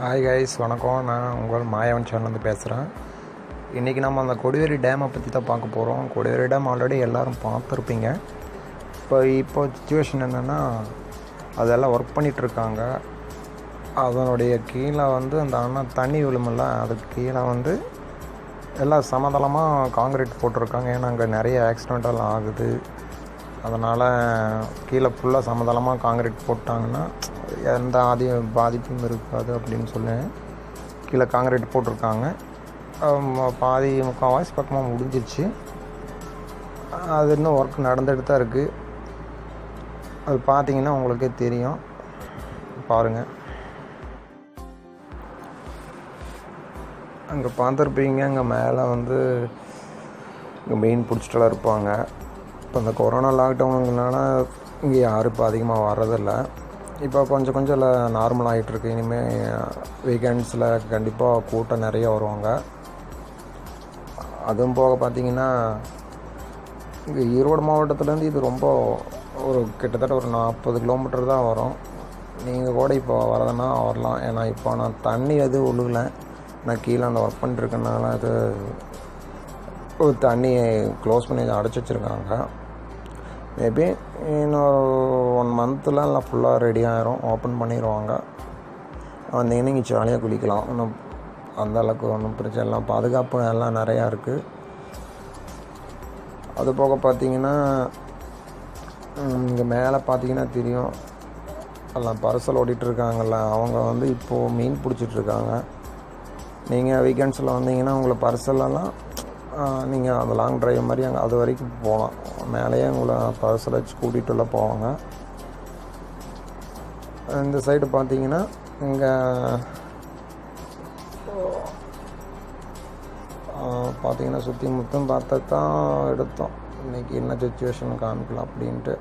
Hi guys வணக்கம். நான் உங்கள் மாயவன் சேனல்லேருந்து பேசுகிறேன் இன்றைக்கி நம்ம அந்த கொடிவேரி டேமை பற்றி தான் பார்க்க போகிறோம் கொடிவேரி டேம் ஆல்ரெடி எல்லோரும் பார்த்துருப்பீங்க. இப்போ இப்போ சுச்சுவேஷன் என்னென்னா அதெல்லாம் ஒர்க் பண்ணிகிட்ருக்காங்க அதனுடைய கீழே வந்து அந்த அண்ணன் தண்ணி விழுமில்ல. அதுக்கு கீழே வந்து எல்லாம் சமதளமாக காங்கிரீட் போட்டிருக்காங்க. ஏன்னா அங்கே நிறைய ஆக்சிடெண்ட்டெல்லாம் ஆகுது. அதனால் கீழே ஃபுல்லாக சமதளமாக காங்கிரீட் போட்டாங்கன்னா எந்த ஆதி பாதிப்பும் இருக்காது அப்படின்னு சொல்லி கீழே காங்கிரீட் போட்டிருக்காங்க. பாதி முக்கால்வாசி பக்கமாக முடிஞ்சிருச்சு. அது இன்னும் ஒர்க் நடந்துட்டு தான் இருக்குது அது பார்த்தீங்கன்னா உங்களுக்கே தெரியும். பாருங்கள் அங்கே பார்த்துருப்பீங்க அங்கே மேலே வந்து இங்கே மெயின் பிடிச்சிட்டுலாம் இருப்பாங்க. இப்போ இந்த கொரோனா லாக்டவுனுங்கனால இங்கே யாரும் இப்போ அதிகமாக வர்றதில்லை. இப்போ கொஞ்சம் கொஞ்சம் நார்மல் ஆகிட்டுருக்கு இனிமேல் வீக்கெண்ட்ஸில் கண்டிப்பாக கூட்டம் நிறைய வருவாங்க. அதுவும் போக பார்த்தீங்கன்னா இங்கே ஈரோடு மாவட்டத்துலேருந்து இது ரொம்ப ஒரு கிட்டத்தட்ட ஒரு நாற்பது கிலோமீட்டர் தான் வரும். நீங்கள் கூட இப்போ வரதுன்னா வரலாம். ஏன்னா இப்போ நான் தண்ணி எதுவும் ஒழுகலை நான் கீழே அந்த ஒர்க் பண்ணிட்டுருக்கனால அது ஒரு தண்ணி க்ளோஸ் பண்ணி அடைச்சி வச்சுருக்காங்க. மேபி இன்னொரு ஒன் மந்த்தில் எல்லாம் ஃபுல்லாக ரெடி ஆகிரும் ஓப்பன் பண்ணிடுவாங்க வந்தீங்கன்னா நீங்கள் ஜாலியாக குளிக்கலாம். ஒன்றும் அந்த அளவுக்கு ஒன்றும் பிரச்சனை இல்லை. பாதுகாப்பு எல்லாம் நிறையா இருக்குது அது போக பார்த்தீங்கன்னா இங்கே மேலே பார்த்தீங்கன்னா தெரியும். எல்லாம் பரிசல் ஓடிட்டுருக்காங்கல்ல. அவங்க வந்து இப்போது மீன் பிடிச்சிட்ருக்காங்க நீங்கள் வீக்கெண்ட்ஸில் வந்தீங்கன்னா உங்களை பரிசலெல்லாம் நீங்கள் அந்த லாங் டிரைவ் மாதிரி அங்கே அது வரைக்கும் போகலாம் மேலேயே உங்களை பரிசல் வச்சு கூட்டிகிட்டுள்ள போவாங்க. இந்த சைடு பார்த்தீங்கன்னா இங்கே பார்த்தீங்கன்னா சுற்றி முற்றும் பார்த்து தான் எடுத்தோம். இன்றைக்கி என்ன சுச்சுவேஷன் காமிக்கலாம் அப்படின்ட்டு.